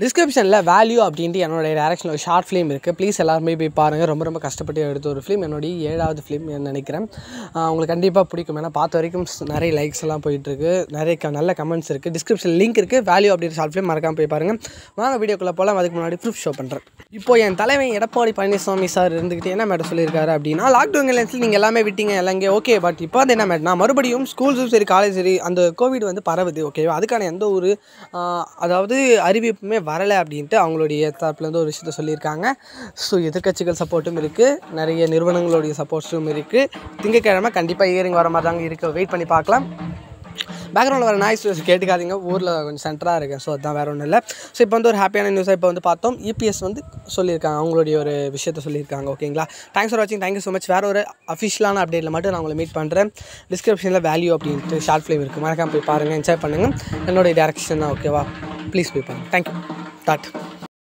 டிஸ்கிரிப்ஷனில் வேல்யூ அப்படின்ட்டு என்னோட டேரக்ஷனில் ஒரு ஷார்ட் ஃபிலிம் இருக்குது ப்ளீஸ் எல்லாருமே போய் பாருங்கள் ரொம்ப ரொம்ப கஷ்டப்பட்டு எடுத்த ஒரு ஃபிலிம் என்னுடைய ஏழாவது ஃபிலிம் நினைக்கிறேன். உங்களுக்கு கண்டிப்பாக பிடிக்கும். ஏன்னா பார்த்த வரைக்கும் நிறைய லைக்ஸ் எல்லாம் போயிட்டுருக்கு. நிறைய க நல்ல கமெண்ட்ஸ் இருக்குது டிஸ்கிரிப்ஷன் லிங்க் இருக்குது வேல்யூ அப்படின்ற ஷார்ட் ஃபிலிம் மறக்காம போய் பாருங்கள் வாங்க வீடியோக்குள்ளே போகலாம் அதுக்கு முன்னாடி ப்ரூஃப் ஷோ பண்ணுறேன் இப்போ என் தலைவன் எடப்பாடி பழனிசாமி சார் இருந்துக்கிட்டு என்ன மேடம் சொல்லியிருக்காரு அப்படின்னா லாக்டவுன் லென்ஸில் நீங்கள் எல்லாமே விட்டீங்க எல்லாம் ஓகே பட் இப்போ வந்து என்ன மேடம்னா மறுபடியும் ஸ்கூல்ஸும் சரி காலேஜ் சரி அந்த கோவிட் வந்து பரவுது ஓகேவா அதுக்கான எந்த ஒரு அதாவது அறிவிப்புமே வரலை அப்படின்ட்டு அவங்களுடைய தரப்புலேருந்து ஒரு விஷயத்த சொல்லியிருக்காங்க. ஸோ எதிர்க்கட்சிகள் சப்போர்ட்டும் இருக்குது நிறைய நிறுவனங்களுடைய சப்போர்ட்ஸும் இருக்குது திங்கக்கிழமை கண்டிப்பாக இயரிங் வர மாதிரி தாங்க இருக்குது வெயிட் பண்ணி பார்க்கலாம். பேக்ரவுண்டில் வர நாய்ஸ் கேட்டுக்காதீங்க. ஊரில் கொஞ்சம் சென்டராக இருக்கேன். ஸோ அதுதான் வேறு ஒன்றும் இல்லை. ஸோ இப்போ வந்து ஒரு ஹாப்பியான நியூஸாக இப்போ வந்து பார்த்தோம். இபிஎஸ் வந்து சொல்லியிருக்காங்க. அவங்களுடைய ஒரு விஷயத்த சொல்லியிருக்காங்க. ஓகேங்களா தேங்க்ஸ் ஃபார் வாட்சிங் தேங்க்யூ ஸோ மச் வேறு ஒரு அஃபிஷியலான அப்டேட்டில் மட்டும் நான் உங்களை மீட் பண்ணுறேன் டிஸ்கிரிப்ஷனில் வேல்யூ அப்படின்ட்டு ஷார்ட் ஃபிலிம் இருக்குது மறக்காமல் போய் பாருங்கள் என்ஜாய் பண்ணுங்கள் என்னுடைய டேரக்ஷன் தான் ஓகேவா ப்ளீஸ் போய் பாருங்கள் தேங்க்யூ டாட்